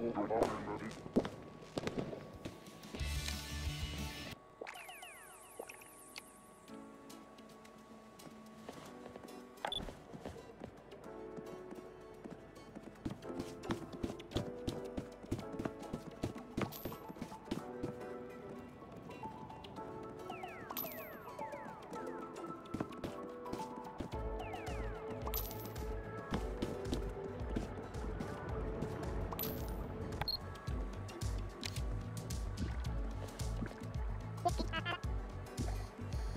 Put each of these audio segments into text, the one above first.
Thank you.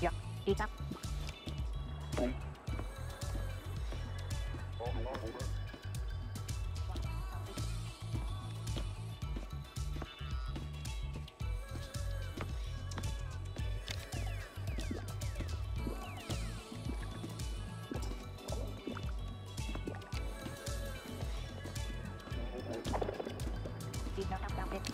いや、いた。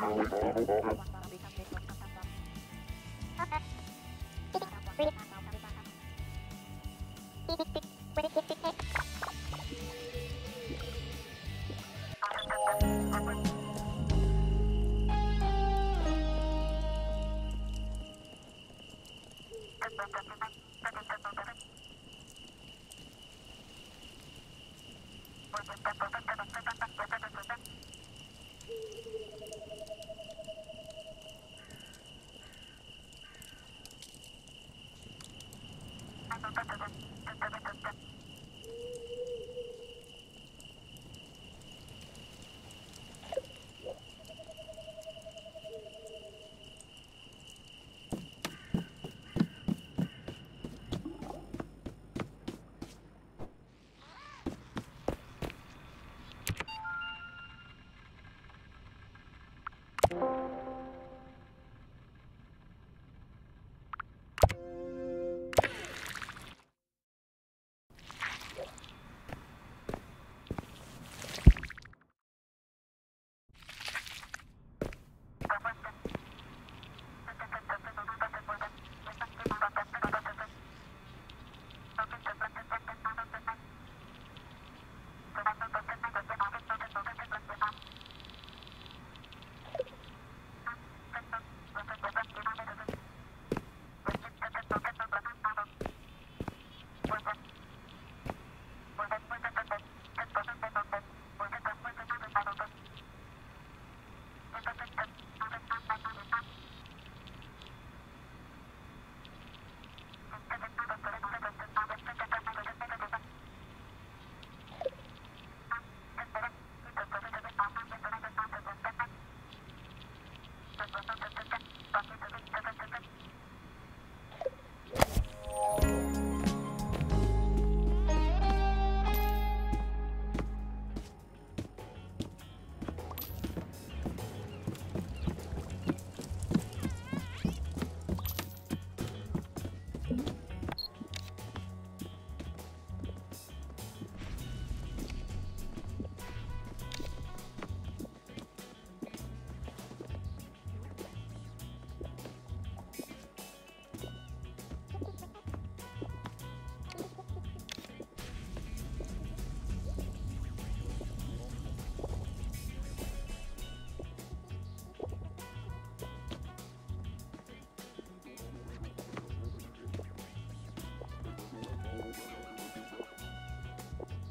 Ich bin